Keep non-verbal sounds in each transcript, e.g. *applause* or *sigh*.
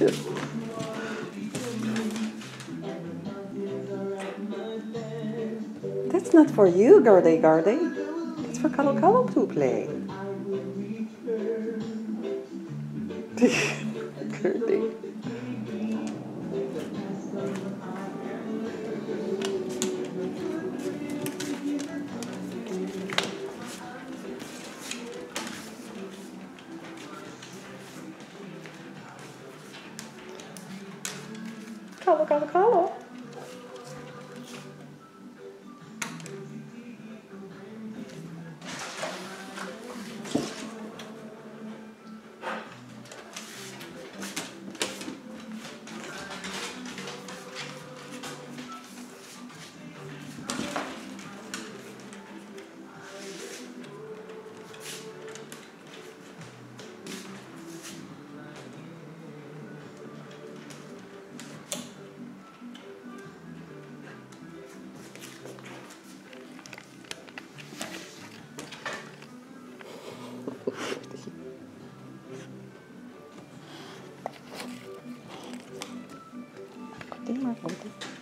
That's not for you, Gardy Gardy. It's for Cuddle Cuddle to play. *laughs* Gardy. Cuddle, cuddle, cuddle. 하거든.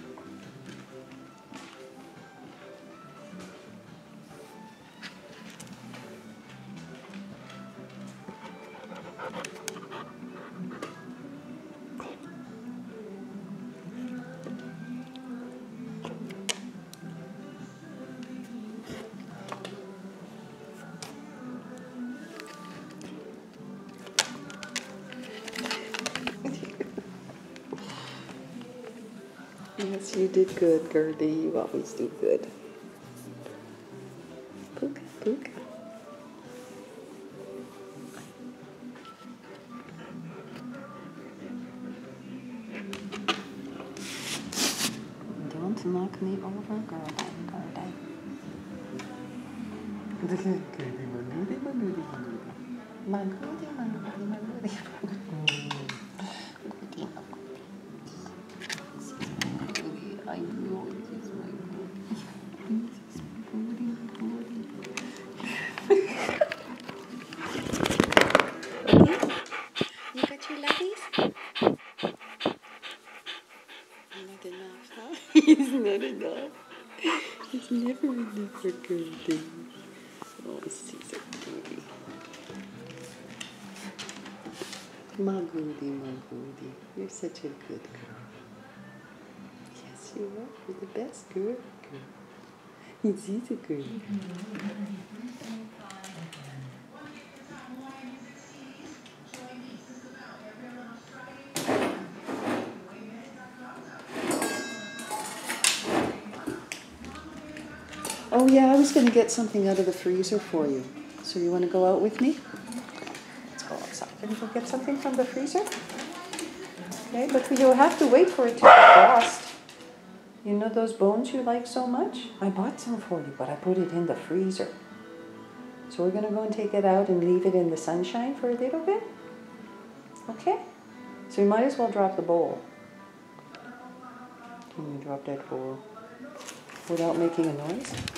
Yes, you did good, Gertie. You always do good. Puka, puka. Don't knock me over, Gertie, Gertie. Gertie, Magudi, Magudi, Magudi. Magudi, Magudi, Magudi. It's not enough. It's never enough for Gertie. Oh, she's a booty. my Magudi. You're such a good girl. Yes, you are. You're the best girl. girl. He's a girl. Mm-hmm. Oh yeah, I was gonna get something out of the freezer for you. So you wanna go out with me? Let's go outside and go get something from the freezer. Okay, but you'll have to wait for it to defrost. You know those bones you like so much? I bought some for you, but I put it in the freezer. So we're gonna go and take it out and leave it in the sunshine for a little bit. Okay? So you might as well drop the bowl. Can you drop that bowl without making a noise?